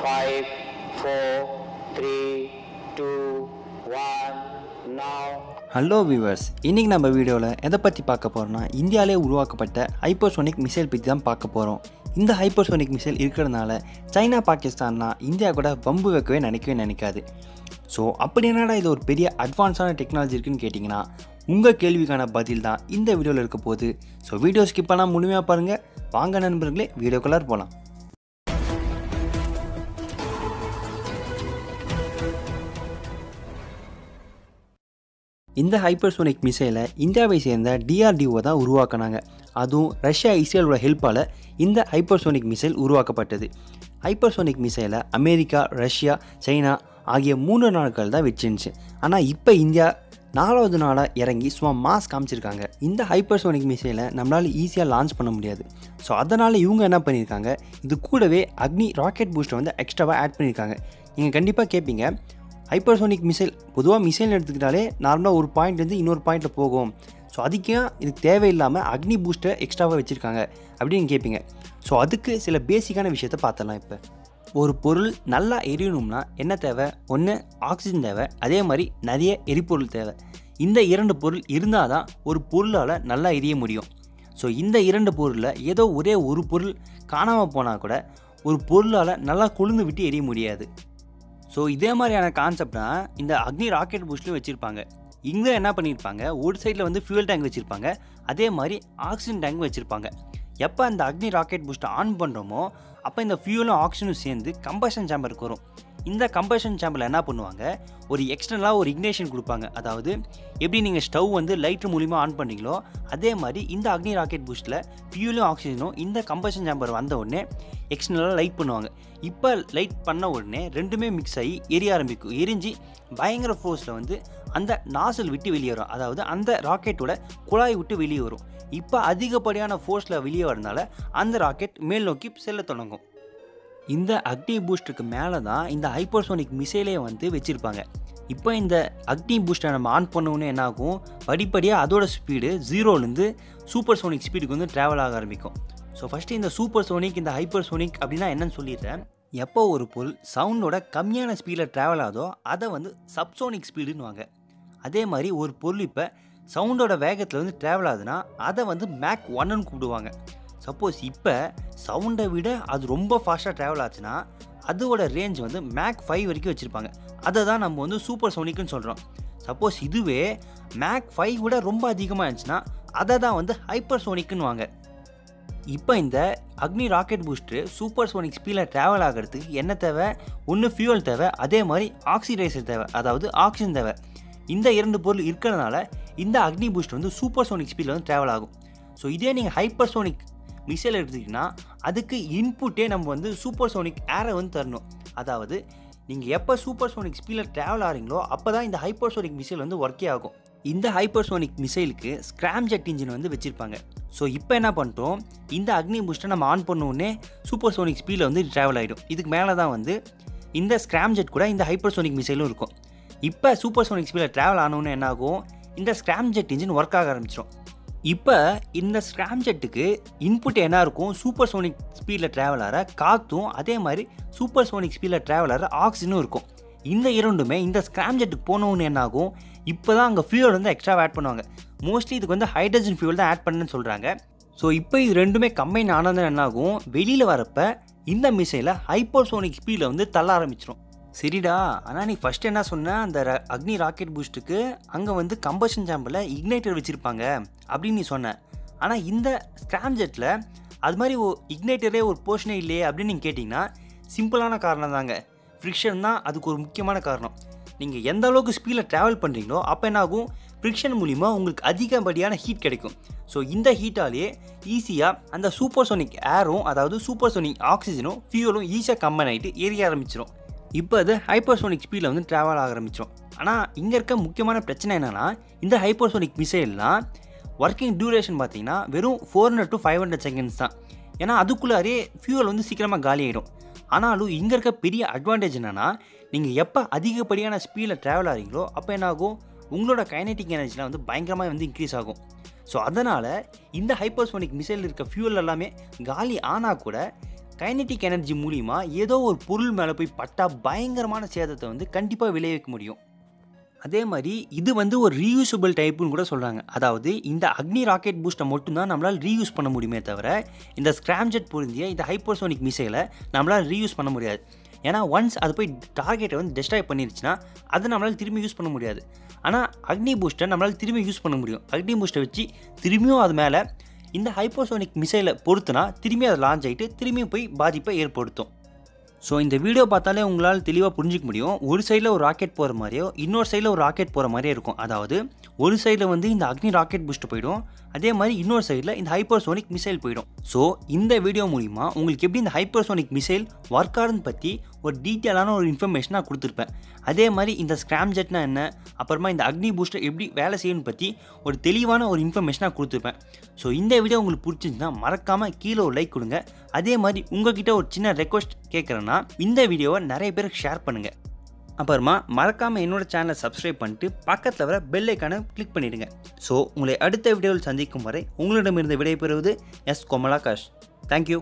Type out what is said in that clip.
five, four, three, two, one. Now. Hello viewers இன்றைக்கி நம்ம வீடியோவில் எதை பற்றி பார்க்க போகிறோம்னா இந்தியாவிலே உருவாக்கப்பட்ட ஹைப்பர்சோனிக் மிசைல் பற்றி தான் பார்க்க போகிறோம் இந்த ஹைப்பர்சோனிக் மிசைல் இருக்கிறதுனால சைனா பாகிஸ்தான்னா இந்தியா கூட வம்பு வைக்கவே நினைக்கவே நினைக்காது. ஸோ அப்படி என்னடா இது ஒரு பெரிய அட்வான்ஸான டெக்னாலஜி இருக்குன்னு கேட்டிங்கன்னா உங்கள் கேள்விக்கான பதில் தான் இந்த வீடியோவில் இருக்க போகுது. ஸோ வீடியோ ஸ்கிப் பண்ணால் முழுமையாக பாருங்கள் வாங்க நண்பர்களே வீடியோ கலர் போகலாம் இந்த ஹைப்பர்சோனிக் மிசைலை இந்தியாவை சேர்ந்த டிஆர்டிஓ தான் உருவாக்குனாங்க. அதுவும் ரஷ்யா இஸ்ரேலோட ஹெல்ப்பால் இந்த ஹைப்பர்சோனிக் மிசைல் உருவாக்கப்பட்டது. ஹைப்பர்சோனிக் மிசைலை அமெரிக்கா ரஷ்யா சைனா ஆகிய மூன்று நாட்கள் தான் வச்சிருந்துச்சு. ஆனால் இப்போ இந்தியா நாலாவது நாளாக இறங்கி சும்மா மாஸ் காமிச்சிருக்காங்க. இந்த ஹைப்பர்சோனிக் மிசைலை நம்மளால் ஈஸியாக லான்ச் பண்ண முடியாது. ஸோ அதனால் இவங்க என்ன பண்ணியிருக்காங்க இது கூடவே அக்னி ராக்கெட் பூஸ்டர் வந்து எக்ஸ்ட்ராவாக ஆட் பண்ணியிருக்காங்க நீங்கள் கண்டிப்பாக கேட்பீங்க ஹைப்பர்சோனிக் மிசைல் பொதுவாக மிசைல் எடுத்துக்கிட்டாலே நார்மலாக ஒரு பாயிண்ட்லேருந்து இன்னொரு பாயிண்ட்டில் போகும். ஸோ அதுக்கே இதுக்கு தேவையில்லாமல் அக்னி பூஸ்டர் எக்ஸ்ட்ராவாக வச்சுருக்காங்க அப்படின்னு கேட்பீங்க ஸோ அதுக்கு சில பேசிக்கான விஷயத்த பார்த்துடலாம் இப்போ. ஒரு பொருள் நல்லா எரியணும்னா என்ன தேவை? ஒன்று ஆக்சிஜன் தேவை. அதே மாதிரி நிறைய எரிபொருள் தேவை. இந்த இரண்டு பொருள் இருந்தால் தான் ஒரு பொருளால் நல்லா எரிய முடியும். ஸோ இந்த இரண்டு பொருளில் ஏதோ ஒரே ஒரு பொருள் காணாமல் போனால் கூட ஒரு பொருளால் நல்லா கொழுந்து விட்டு எரிய முடியாது. ஸோ இதே மாதிரியான கான்செப்ட் தான் இந்த அக்னி ராக்கெட் பூஸ்ட்லையும் வச்சுருப்பாங்க. இங்கே என்ன பண்ணியிருப்பாங்க ஒரு சைடில் வந்து ஃபியூல் டேங்க் வச்சுருப்பாங்க. அதே மாதிரி ஆக்சிஜன் டேங்க் வச்சுருப்பாங்க. எப்போ அந்த அக்னி ராக்கெட் பூஸ்ட்டை ஆன் பண்ணுறோமோ அப்போ இந்த ஃபியூலும் ஆக்சிஜனும் சேர்ந்து கம்பஷன் சேம்பருக்கு வரும். இந்த கம்பஷன் சேம்பரில் என்ன பண்ணுவாங்க? ஒரு எக்ஸ்டர்னலாக ஒரு இக்னேஷன் கொடுப்பாங்க. அதாவது எப்படி நீங்கள் ஸ்டவ் வந்து லைட்ரு மூலிமா ஆன் பண்ணீங்களோ அதே மாதிரி இந்த அக்னி ராக்கெட் பூஸ்ட்டில் ஃபியூலும் ஆக்சிஜனும் இந்த கம்பஷன் சேம்பர் வந்த உடனே எக்ஸ்டர்னலாக லைட் பண்ணுவாங்க. இப்போ லைட் பண்ண உடனே ரெண்டுமே மிக்ஸ் ஆகி எரிய ஆரம்பிக்கும். எரிஞ்சு பயங்கர ஃபோர்ஸில் வந்து அந்த நாசல் விட்டு வெளியே வரும். அதாவது அந்த ராக்கெட்டோட குழாய் விட்டு வெளியே வரும். இப்போ அதிகப்படியான ஃபோர்ஸில் வெளியே வரனால அந்த ராக்கெட் மேல் நோக்கி செல்ல தொடங்கும். இந்த அக்னி பூஸ்டருக்கு மேலே தான் இந்த ஹைப்பர்சோனிக் மிசைலே வந்து வச்சுருப்பாங்க. இப்போ இந்த அக்னி பூஸ்டரை நம்ம ஆன் பண்ணவுன்னு என்ன ஆகும் படிப்படியாக அதோட ஸ்பீடு ஜீரோலேருந்து சூப்பர் சோனிக் ஸ்பீடுக்கு வந்து ட்ராவல் ஆக ஆரம்பிக்கும். ஸோ ஃபஸ்ட்டு இந்த சூப்பர் சோனிக் இந்த ஹைப்பர் சோனிக் அப்படின்னா என்னன்னு சொல்லிடுறேன். எப்போ ஒரு பொருள் சவுண்டோட கம்மியான ஸ்பீடில் ட்ராவல் ஆகுதோ அதை வந்து சப்சோனிக் ஸ்பீடுன்னுவாங்க அதே மாதிரி ஒரு பொருள் இப்போ சவுண்டோட வேகத்தில் வந்து ட்ராவல் ஆகுதுன்னா அதை வந்து மேக் ஒன்னு கூப்பிடுவாங்க. சப்போஸ் இப்போ சவுண்டை விட அது ரொம்ப ஃபாஸ்ட்டாக ட்ராவல் ஆச்சுன்னா அதோட ரேஞ்ச் வந்து மேக் ஃபைவ் வரைக்கும் வச்சுருப்பாங்க. அதை தான் நம்ம வந்து சூப்பர் சோனிக்குன்னு சொல்கிறோம் சப்போஸ் இதுவே மேக் ஃபைவ் விட ரொம்ப அதிகமாக இருந்துச்சுன்னா அதை தான் வந்து ஹைப்பர் சோனிக்குன்னு வாங்க. இப்போ இந்த Agni rocket booster super sonic ஸ்பீடில் ட்ராவல் ஆகிறதுக்கு என்ன தேவை? ஒன்று ஃபியூவல் தேவை அதே மாதிரி ஆக்சிடைசர் தேவை அதாவது ஆக்சிஜன் தேவை. இந்த இரண்டு பொருள் இருக்கிறதுனால இந்த அக்னி பூஸ்ட் வந்து சூப்பர் சோனிக் ஸ்பீடில் வந்து ட்ராவல் ஆகும். ஸோ இதே நீங்கள் ஹைப்பர் சோனிக் மிசைல் எடுத்துக்கிட்டிங்கன்னா அதுக்கு இன்புட்டே நம்ம வந்து சூப்பர் சோனிக் ஏரை வந்து தரணும். அதாவது நீங்கள் எப்போ சூப்பர் சோனிக் ஸ்பீடில் ட்ராவல் ஆகிறீங்களோ அப்போ தான் இந்த ஹைப்பர் சோனிக் மிசைல் வந்து ஒர்க்கே ஆகும். இந்த ஹைப்பர் சோனிக் மிசைலுக்கு ஸ்க்ராம் ஜெட் இன்ஜின் வந்து வச்சுருப்பாங்க. ஸோ இப்போ என்ன பண்ணிட்டோம் இந்த அக்னி பூஸ்ட்டை நம்ம ஆன் பண்ணோடனே சூப்பர் சோனிக் ஸ்பீடில் வந்து ட்ராவல் ஆகிடும் இதுக்கு மேலே தான் வந்து இந்த ஸ்க்ராம் ஜெட் கூட இந்த ஹைப்பர் சோனிக் மிசைலும் இருக்கும். இப்போ சூப்பர் சோனிக் ஸ்பீடில் ட்ராவல் ஆனோன்னு என்ன ஆகும் இந்த ஸ்க்ராம் ஜெட் இன்ஜின் ஒர்க் ஆக ஆரம்பிச்சிடும் இப்போ இந்த ஸ்க்ராம் ஜெட்டுக்கு இன்புட் என்ன இருக்கும்? சூப்பர் சோனிக் ஸ்பீடில் ட்ராவல் ஆகிற காற்றும் அதே மாதிரி சூப்பர் சோனிக் ஸ்பீடில் ட்ராவல் ஆகிற ஆக்சிஜனும் இருக்கும். இந்த இரண்டுமே இந்த ஸ்க்ராம் ஜெட்டுக்கு என்னாகும் இப்போ தான் அங்கே ஃபியூல் வந்து எக்ஸ்ட்ரா ஆட் பண்ணுவாங்க. மோஸ்ட்லி இதுக்கு வந்து ஹைட்ரஜன் ஃபியூல் தான் ஆட் பண்ணுன்னு சொல்கிறாங்க ஸோ இப்போ இது ரெண்டுமே கம்பைன் ஆனது என்னாகும் வெளியில் வரப்போ இந்த மிசைலை ஹைப்பர்சோனிக் ஸ்பீடில் வந்து தள்ள ஆரம்பிச்சிடும் சரிடா. ஆனால் நீ ஃபஸ்ட் என்ன சொன்ன? அந்த அக்னி ராக்கெட் பூஸ்ட்டுக்கு அங்கே வந்து கம்பஷன் சாம்பில் இக்னைட்டர் வச்சுருப்பாங்க அப்படின்னு நீ சொன்ன. ஆனால் இந்த ஸ்கிராம் ஜெட்டில் அது மாதிரி இக்னைட்டரே ஒரு போர்ஷனே இல்லையே அப்படின்னு நீங்கள் கேட்டிங்கன்னா சிம்பிளான காரணம் தாங்க. ஃப்ரிக்ஷன் தான் அதுக்கு ஒரு முக்கியமான காரணம். நீங்கள் எந்த அளவுக்கு ஸ்பீடில் ட்ராவல் பண்ணுறீங்களோ அப்போ என்ன ஆகும்? ஃப்ரிக்ஷன் மூலிமா உங்களுக்கு அதிகப்படியான ஹீட் கிடைக்கும். ஸோ இந்த ஹீட்டாலேயே ஈஸியாக அந்த சூப்பர் சோனிக் ஏரும் அதாவது சூப்பர் சோனிக் ஆக்சிஜனும் ஃபியூலும் ஈஸியாக கம்மன் ஆகிட்டு எரிய ஆரம்பிச்சிடும் இப்போ அது ஹைப்பர்சோனிக் ஸ்பீடில் வந்து ட்ராவல் ஆக ஆனால் இங்கே இருக்க முக்கியமான பிரச்சனை என்னென்னா இந்த ஹைப்பர்சோனிக் மிசைல்லாம் ஒர்க்கிங் டியூரேஷன் பார்த்தீங்கன்னா வெறும் four hundred to five hundred seconds தான். ஏன்னா அதுக்குள்ளாரே ஃபியூவல் வந்து சீக்கிரமாக காலி ஆகிடும் ஆனாலும் இங்கே இருக்க பெரிய அட்வான்டேஜ் என்னென்னா நீங்கள் எப்போ அதிகப்படியான ஸ்பீடில் ட்ராவல் ஆகிறீங்களோ அப்போ என்ன ஆகும் உங்களோட கைனட்டிக் எனர்ஜிலாம் வந்து பயங்கரமாக வந்து இன்க்ரீஸ் ஆகும். ஸோ அதனால் இந்த ஹைப்பர்சோனிக் மிசைல் இருக்க ஃபியூல் எல்லாமே காலி ஆனால் கூட கைனட்டிக் எனர்ஜி மூலிமா ஏதோ ஒரு பொருள் மேலே போய் பட்டா பயங்கரமான சேதத்தை வந்து கண்டிப்பாக விளைவிக்க முடியும். அதே மாதிரி இது வந்து ஒரு ரீயூசபிள் டைப்புன்னு கூட சொல்கிறாங்க அதாவது இந்த அக்னி ராக்கெட் பூஸ்ட்டை மட்டும்தான் நம்மளால் ரீயூஸ் பண்ண முடியுமே தவிர இந்த ஸ்கிராம்ஜெட் பொருந்திய இந்த ஹைப்பர்சோனிக் மிசைலை நம்மளால் ரீயூஸ் பண்ண முடியாது. ஏன்னா ஒன்ஸ் அது போய் டார்கெட்டை வந்து டெஸ்ட்ராய் பண்ணிருச்சுன்னா அதை நம்மளால் திரும்பி யூஸ் பண்ண முடியாது. ஆனால் அக்னி பூஸ்ட்டை நம்மளால் திரும்பி யூஸ் பண்ண முடியும். அக்னி பூஸ்ட்டை வச்சு திரும்பியும் அது மேலே இந்த ஹைப்போசோனிக் மிசைலை பொறுத்துனா திரும்பி அதை லான்ச் ஆகிட்டு திரும்பியும் போய் பாதிப்பை ஏற்படுத்தும். ஸோ இந்த வீடியோ பார்த்தாலே உங்களால் தெளிவாக புரிஞ்சிக்க முடியும். ஒரு சைடில் ஒரு ராக்கெட் போகிற மாதிரியோ இன்னொரு சைடில் ஒரு ராக்கெட் போகிற மாதிரியே இருக்கும். அதாவது ஒரு சைடில் வந்து இந்த அக்னி ராக்கெட் பூஸ்ட் போயிடும். அதே மாதிரி இன்னொரு சைடில் இந்த ஹைப்பர்சோனிக் மிசைல் போயிடும். ஸோ இந்த வீடியோ மூலிமா உங்களுக்கு எப்படி இந்த ஹைப்பர்சோனிக் மிசைல் ஒர்க் ஆகுதுன்னு பற்றி ஒரு டீட்டெயிலான ஒரு இன்ஃபர்மேஷன் நான் கொடுத்துருப்பேன். அதே மாதிரி இந்த ஸ்க்ராம் ஜெட்னா என்ன அப்புறமா இந்த அக்னி பூஸ்டர் எப்படி வேலை செய்யணும்னு பற்றி ஒரு தெளிவான ஒரு இன்ஃபர்மேஷனாக கொடுத்துருப்பேன். ஸோ இந்த வீடியோ உங்களுக்கு பிடிச்சிருந்துச்சுன்னா மறக்காமல் கீழே ஒரு லைக் கொடுங்க. அதே மாதிரி உங்ககிட்ட ஒரு சின்ன ரெக்வஸ்ட் கேட்குறேன்னா இந்த வீடியோவை நிறைய பேருக்கு ஷேர் பண்ணுங்கள் அப்புறமா மறக்காமல் என்னோட சேனலை சப்ஸ்கிரைப் பண்ணிட்டு பக்கத்தில் வர பெல் ஐக்கானை கிளிக் பண்ணிடுங்க. ஸோ உங்களை அடுத்த வீடியோவில் சந்திக்கும் வரை உங்களிடமிருந்து விடைபெறுவது எஸ் கோமலாகாஷ் தேங்க்யூ